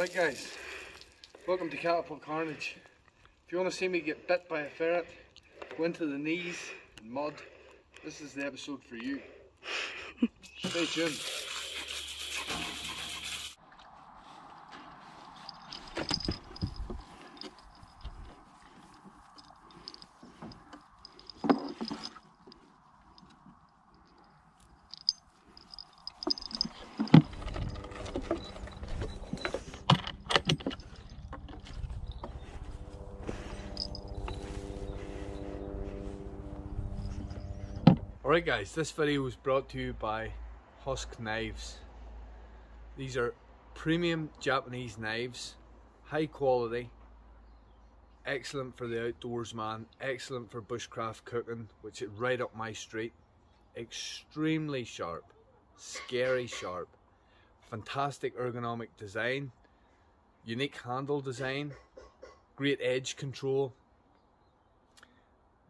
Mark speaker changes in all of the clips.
Speaker 1: Alright guys, welcome to Catapult Carnage. If you want to see me get bit by a ferret, go into the knees and mud, this is the episode for you. Stay tuned. Alright guys, this video was brought to you by Huusk Knives. These are premium Japanese knives, high quality, excellent for the outdoors man, excellent for bushcraft cooking, which is right up my street. Extremely sharp, scary sharp, fantastic ergonomic design, unique handle design, great edge control.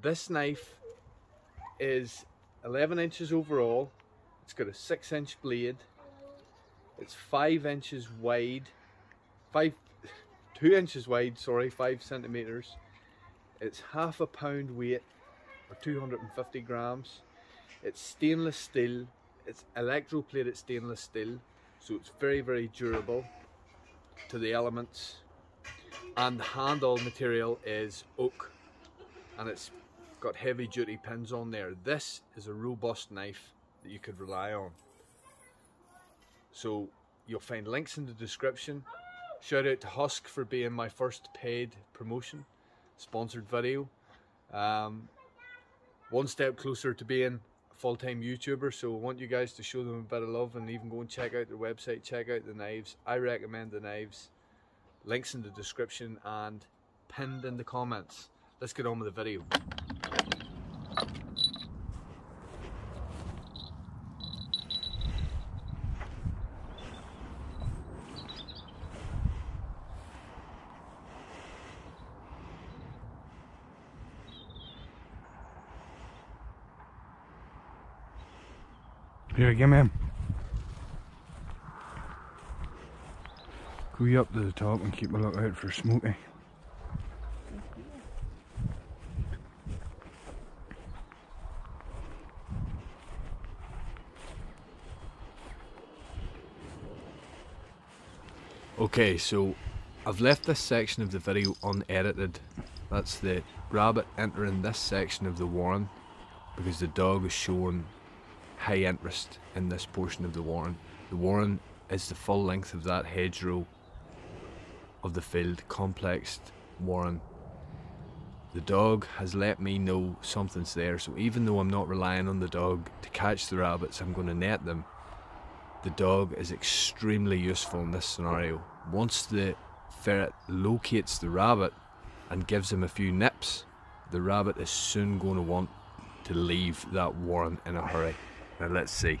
Speaker 1: This knife is 11 inches overall. It's got a 6 inch blade. It's 5 inches wide. 5 2 inches wide, sorry, 5 centimeters. It's half a pound weight or 250 grams. It's stainless steel. It's electroplated stainless steel, so it's very very durable to the elements. And the handle material is oak and it's got heavy duty pins on there. This is a robust knife that you could rely on. So you'll find links in the description. Shout out to Huusk for being my first paid promotion, sponsored video. Um, one step closer to being a full-time YouTuber, so I want you guys to show them a bit of love and even go and check out their website, check out the knives. I recommend the knives. Links in the description and pinned in the comments. Let's get on with the video.
Speaker 2: Here, come in. Go up to the top and keep a lookout for Smokey.
Speaker 1: Okay, so I've left this section of the video unedited. That's the rabbit entering this section of the warren because the dog is showing high interest in this portion of the warren. The warren is the full length of that hedgerow of the field, complexed warren. The dog has let me know something's there, so even though I'm not relying on the dog to catch the rabbits, I'm going to net them. The dog is extremely useful in this scenario. Once the ferret locates the rabbit and gives him a few nips, the rabbit is soon going to want to leave that warren in a hurry. Let's see.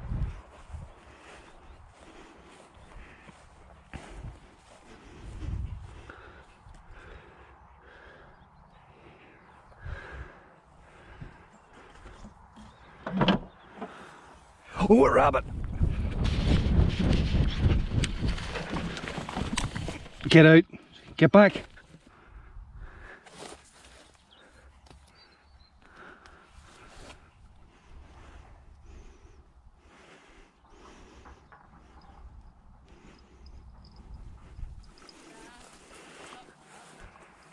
Speaker 3: for locate.
Speaker 2: Search. Oh, a rabbit! Get out. Get back.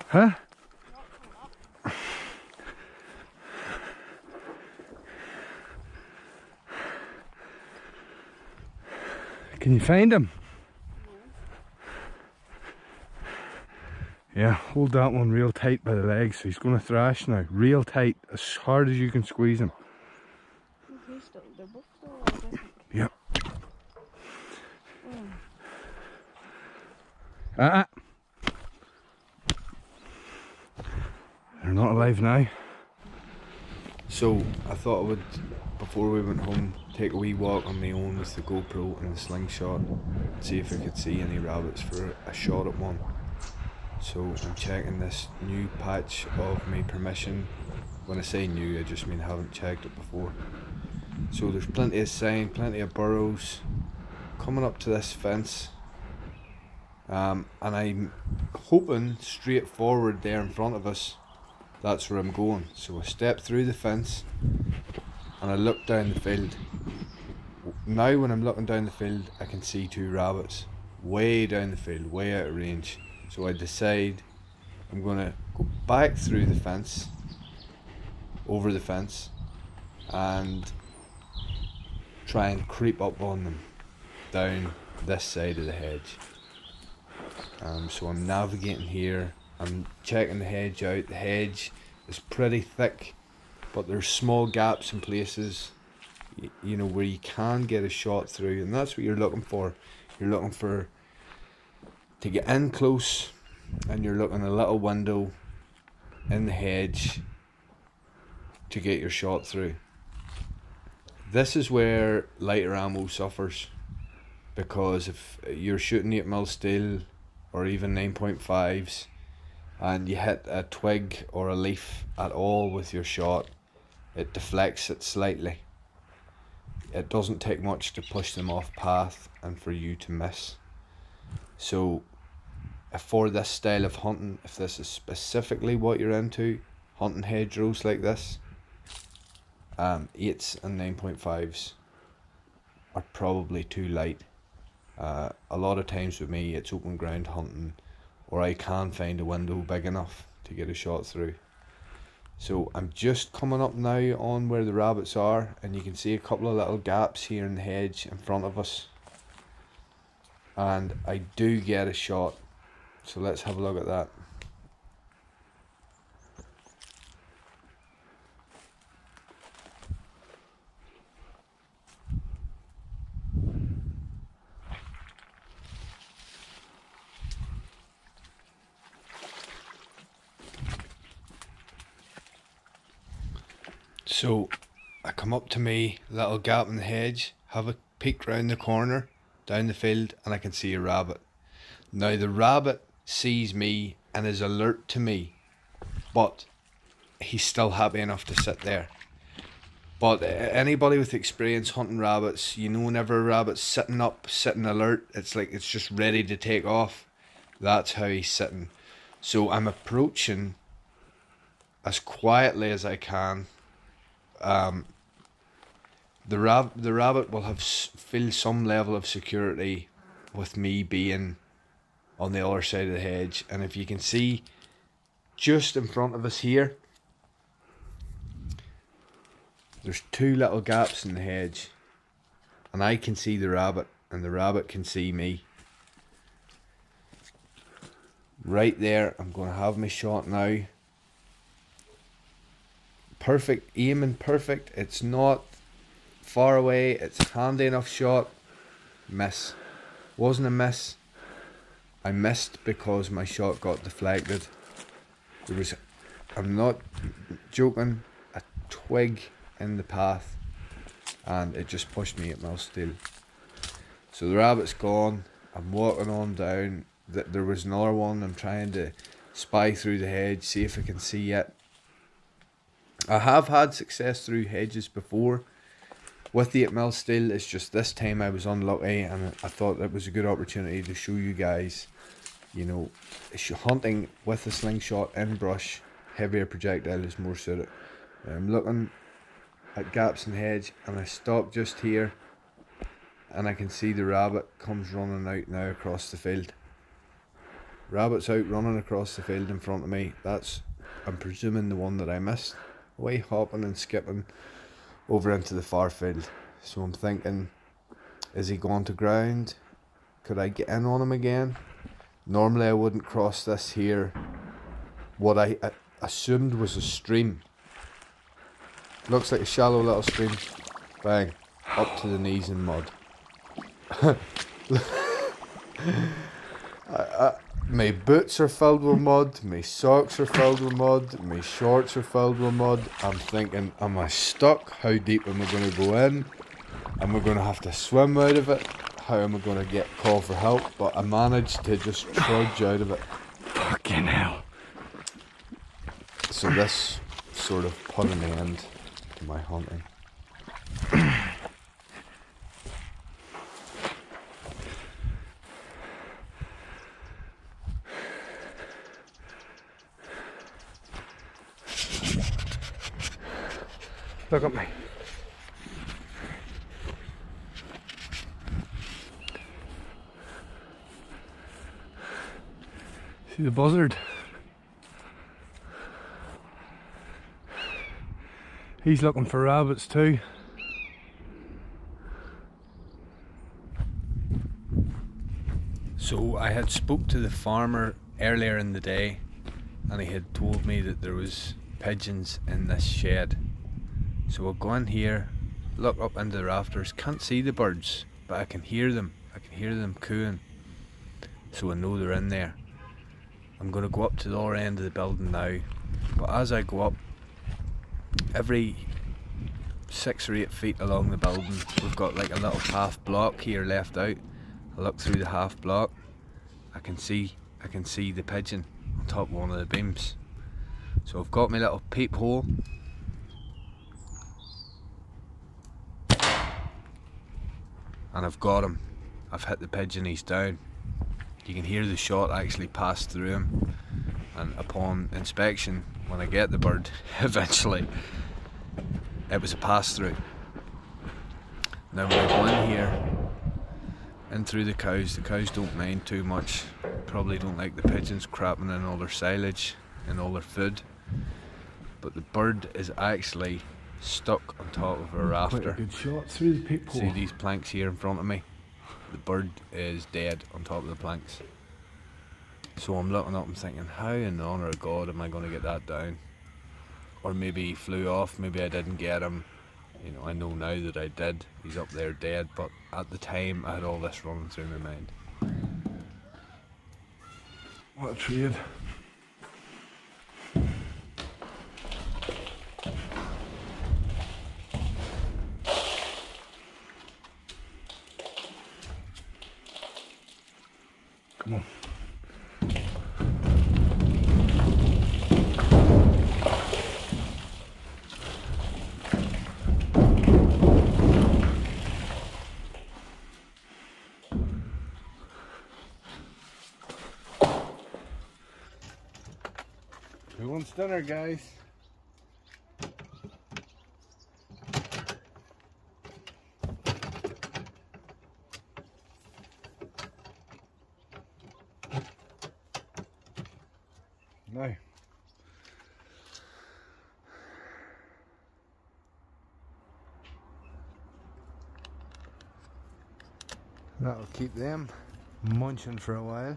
Speaker 2: Huh? Can you find him? Yeah, hold that one real tight by the legs. He's going to thrash now. Real tight, as hard as you can squeeze him. Yep. Ah. They're not alive now.
Speaker 1: So I thought I would, before we went home, take a wee walk on my own with the GoPro and the slingshot, and see if I could see any rabbits for a shot at one. So I'm checking this new patch of my permission. When I say new, I just mean I haven't checked it before. So there's plenty of sign, plenty of burrows coming up to this fence. Um, and I'm hoping straight forward there in front of us that's where I'm going. So I step through the fence and I look down the field. Now, when I'm looking down the field, I can see two rabbits way down the field, way out of range. So I decide I'm going to go back through the fence, over the fence, and try and creep up on them down this side of the hedge. Um, so I'm navigating here I'm checking the hedge out. The hedge is pretty thick, but there's small gaps in places, you know, where you can get a shot through, and that's what you're looking for. You're looking for to get in close, and you're looking a little window in the hedge to get your shot through. This is where lighter ammo suffers, because if you're shooting 8 mil steel or even 9.5s and you hit a twig or a leaf at all with your shot, it deflects it slightly. It doesn't take much to push them off path and for you to miss. So, for this style of hunting, if this is specifically what you're into, hunting hedgerows like this, um, 8s and 9.5s are probably too light. Uh, a lot of times with me, it's open ground hunting or I can't find a window big enough to get a shot through. So I'm just coming up now on where the rabbits are and you can see a couple of little gaps here in the hedge in front of us. And I do get a shot. So let's have a look at that. So I come up to me, little gap in the hedge, have a peek round the corner, down the field, and I can see a rabbit. Now the rabbit sees me and is alert to me, but he's still happy enough to sit there. But uh, anybody with experience hunting rabbits, you know, whenever a rabbit's sitting up, sitting alert, it's like it's just ready to take off. That's how he's sitting. So I'm approaching as quietly as I can um, the rab- the rabbit will have feel some level of security with me being on the other side of the hedge, and if you can see, just in front of us here, there's two little gaps in the hedge, and I can see the rabbit, and the rabbit can see me. Right there, I'm going to have my shot now perfect aiming perfect. It's not far away. It's handy enough shot. Miss. Wasn't a miss. I missed because my shot got deflected. There was I'm not joking a twig in the path and it just pushed me at my steel. So the rabbit's gone. I'm walking on down. Th- there was another one I'm trying to spy through the hedge see if I can see it I have had success through hedges before with the 8 mil steel. It's just this time I was unlucky and I thought it was a good opportunity to show you guys, you know, hunting with a slingshot in brush, heavier projectile is more suited. I'm looking at gaps in hedge and I stop just here and I can see the rabbit comes running out now across the field. Rabbit's out running across the field in front of me. That's, I'm presuming, the one that I missed way hopping and skipping over into the far field. So I'm thinking, is he going to ground? Could I get in on him again? Normally I wouldn't cross this here. What I assumed was a stream. Looks like a shallow little stream. Bang. Up to the knees in mud. I, I, my boots are filled with mud, my socks are filled with mud, my shorts are filled with mud. I'm thinking, am I stuck? How deep am I going to go in? Am I going to have to swim out of it? How am I going to get call for help? But I managed to just trudge out of it.
Speaker 2: Fucking hell.
Speaker 1: So this sort of put an end to my hunting.
Speaker 2: Buzzard? He's looking for rabbits too.
Speaker 1: So I had spoke to the farmer earlier in the day and he had told me that there was pigeons in this shed. So I'll go in here, look up into the rafters, can't see the birds, but I can hear them. I can hear them cooing. So I know they're in there. I'm gonna go up to the other end of the building now. But as I go up, every six or eight feet along the building, we've got like a little half block here left out. I look through the half block, I can see I can see the pigeon on top of one of the beams. So I've got my little peephole. And I've got him. I've hit the pigeon, he's down. You can hear the shot actually pass through him. And upon inspection, when I get the bird, eventually, it was a pass through. Now when I go in here, in through the cows, the cows don't mind too much. Probably don't like the pigeons crapping in all their silage and all their food. But the bird is actually stuck on top of a rafter.
Speaker 2: Quite a good shot through the peephole.
Speaker 1: See these planks here in front of me? The bird is dead on top of the planks. So I'm looking up and thinking, how in the honour of God am I going to get that down? Or maybe he flew off, maybe I didn't get him. You know, I know now that I did. He's up there dead, but at the time I had all this running through my mind.
Speaker 2: What a trade. Come on. Dinner, guys? No.
Speaker 1: That'll keep them munching for a while.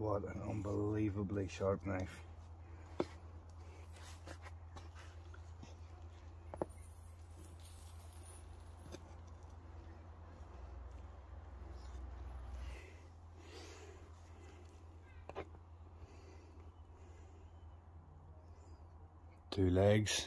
Speaker 2: What an unbelievably sharp knife.
Speaker 1: Two legs.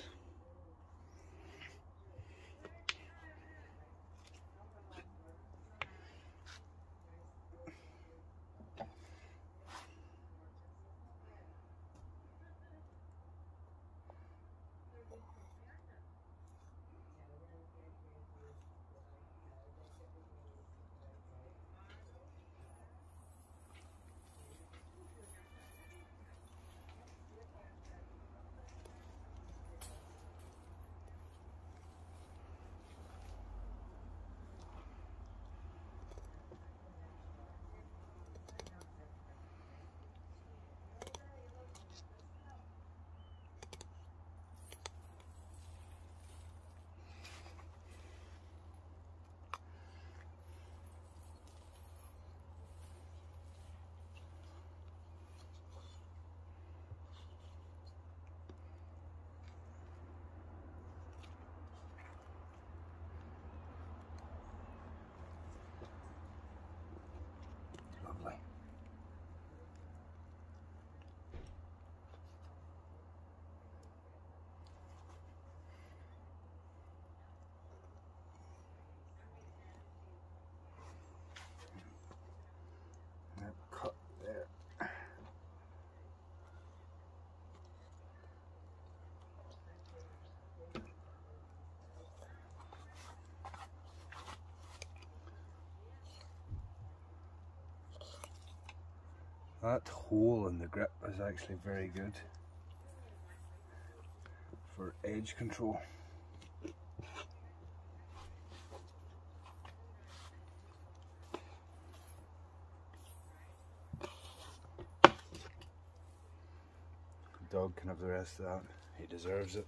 Speaker 1: That hole in the grip is actually very good for edge control. Dog can have the rest of that. He deserves it.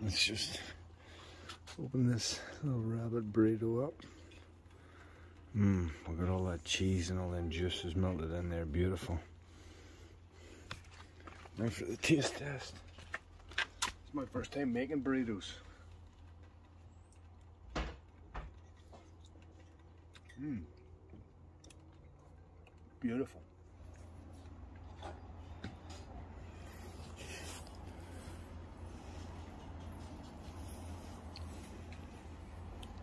Speaker 1: Let's just open this little rabbit burrito up. Mmm, we got all that cheese and all them juices melted in there. Beautiful. Now for the taste test. It's my first time making burritos. Mmm.
Speaker 2: Beautiful.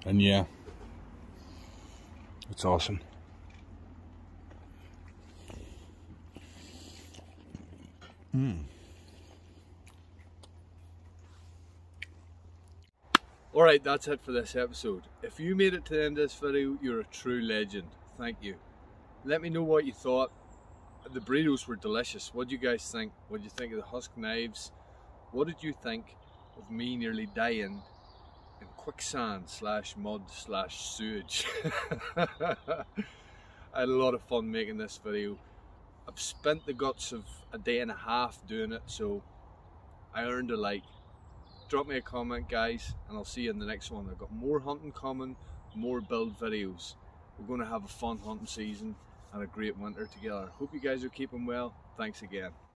Speaker 2: And yeah, it's awesome. Mmm.
Speaker 1: Alright, that's it for this episode. If you made it to the end of this video, you're a true legend. Thank you. Let me know what you thought. The burritos were delicious. What do you guys think? What do you think of the Huusk knives? What did you think of me nearly dying in quicksand slash mud slash sewage? I had a lot of fun making this video. I've spent the guts of a day and a half doing it, so I earned a like drop me a comment guys and I'll see you in the next one. I've got more hunting coming, more build videos. We're going to have a fun hunting season and a great winter together. Hope you guys are keeping well. Thanks again.